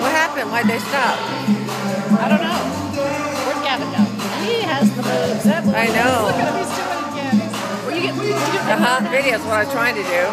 What happened? Why'd they stop? I don't know. Where'd Gavin go? He has the moves. I know. Look at him. He's doing it again. Uh-huh. Video's what I'm trying to do.